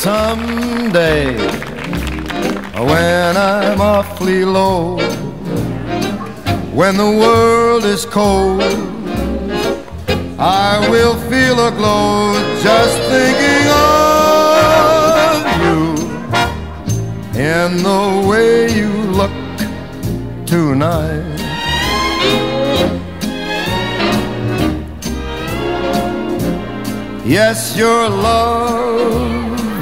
someday when I'm awfully low, when the world is cold, I will feel a glow just thinking of you in the way you look tonight. Yes, you're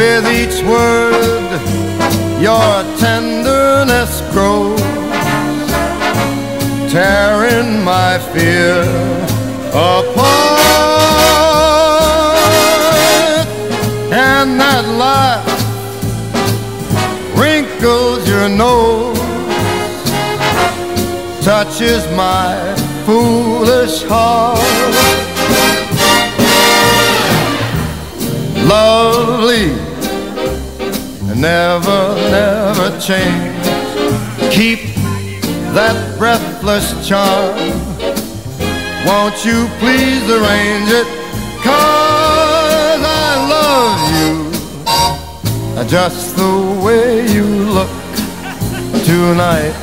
With each word, your tenderness grows, tearing my fear apart. And that laugh wrinkles your nose, touches my foolish heart. Lovely, never, never change. Keep that breathless charm. Won't you please arrange it? Cause I love you just the way you look tonight.